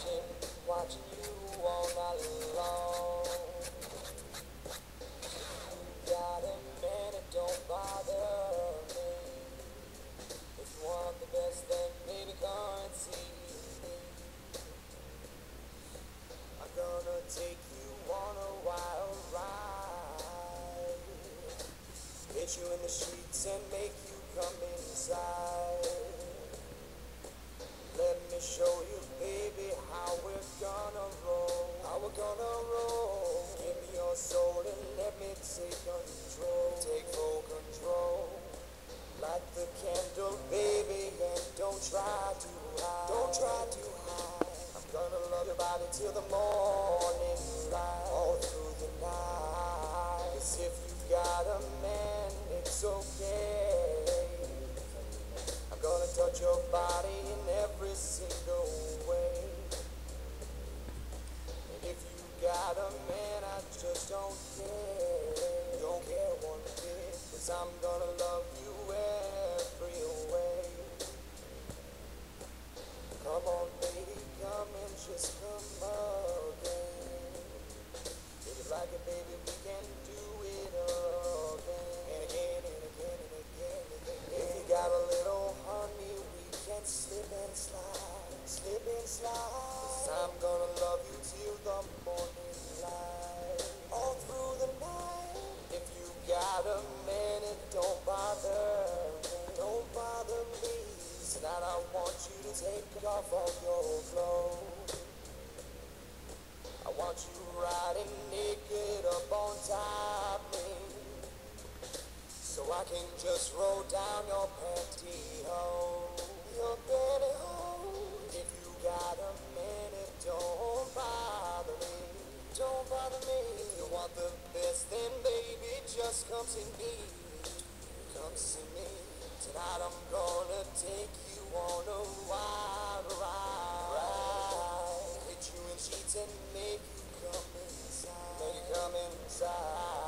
Watching, watching you all night long. You got a minute, don't bother me. If you want the best, then baby, come and see me. I'm gonna take you on a wild ride. Get you in the streets and make you come inside. Take control. Take full control. Light the candle, baby, and don't try to hide. Don't try to hide. I'm gonna love your body till the morning light. All through the night. 'Cause if you got a man, it's okay. I'm gonna touch your body in every single way. And if you got a man, I just don't care. Don't care one bit. Cause I'm gonna love you every way. Come on, baby, come and just come again. If you like it, baby, we can do it again. And again, and again, and again, and again. If you got a little honey, we can slip and slide. Slip and slide. Cause I'm gonna love you till the I want you riding naked up on top me. So I can just roll down your pantyhose. Your. If you got a minute, don't bother me. Don't bother me. You want the best, then baby, just come see me. Come see me. Tonight I'm gonna take you on a wild ride. Hit you in sheets and make you come inside. Make you come inside.